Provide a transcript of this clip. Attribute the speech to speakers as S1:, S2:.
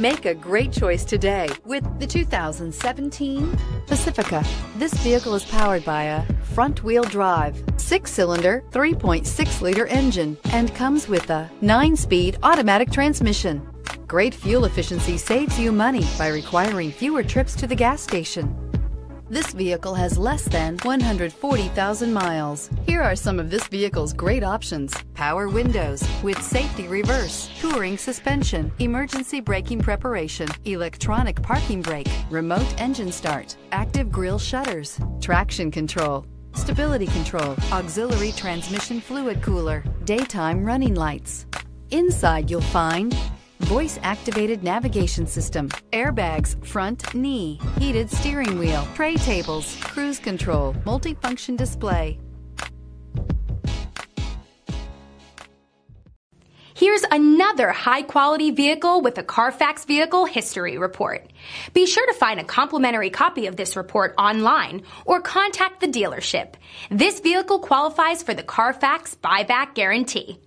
S1: Make a great choice today with the 2017 Pacifica. This vehicle is powered by a front wheel drive, six cylinder, 3.6 liter engine, and comes with a nine speed automatic transmission. Great fuel efficiency saves you money by requiring fewer trips to the gas station. This vehicle has less than 140,000 miles. Here are some of this vehicle's great options. Power windows with safety reverse, touring suspension, emergency braking preparation, electronic parking brake, remote engine start, active grille shutters, traction control, stability control, auxiliary transmission fluid cooler, daytime running lights. Inside you'll find voice activated navigation system, airbags, front knee, heated steering wheel, tray tables, cruise control, multifunction display.
S2: Here's another high quality vehicle with a Carfax vehicle history report. Be sure to find a complimentary copy of this report online or contact the dealership. This vehicle qualifies for the Carfax buyback guarantee.